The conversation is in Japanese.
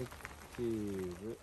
入っている